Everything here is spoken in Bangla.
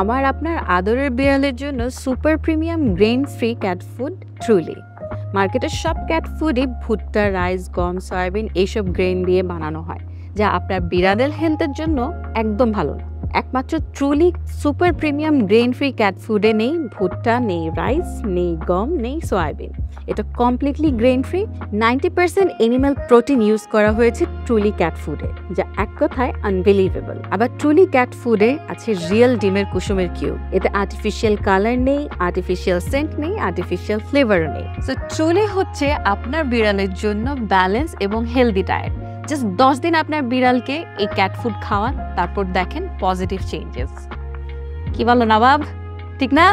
আমার আপনার আদরের বিড়ালের জন্য super premium grain free cat food truly মার্কেটের সব ক্যাট ফুডই ভুট্টা, রাইস, গম, সয়াবিন এইসব গ্রেন দিয়ে বানানো হয়, যা আপনার বিড়ালের হেলথের জন্য একদম ভালো না। একমাত্র truly super premium grain free cat ফুডে নেই, ভুট্টা, নেই রাইস নেই গম, নেই সয়াবিন এটা completely grain free ninety percent animal protein use করা হয়েছে ট্রুলি ক্যাট ফুডে যা এক কথায় আনবিলিভেবল আবার ট্রুলি ক্যাট ফুডে আছে রিয়েল ডিমের কুসুমের কিউ এতে আর্টিফিশিয়াল কালার নেই আর্টিফিশিয়াল সেন্ট নেই আর্টিফিশিয়াল ফ্লেভারও নেই। সো ট্রুলি হচ্ছে আপনার বিড়ালের জন্য ব্যালেন্স এবং হেলদি ডায়েট জাস্ট দশ দিন আপনার বিড়ালকে এই ক্যাট ফুড খাওয়ান, তারপর দেখেন পজিটিভ চেঞ্জেস কি বলো নবাব? ঠিক না?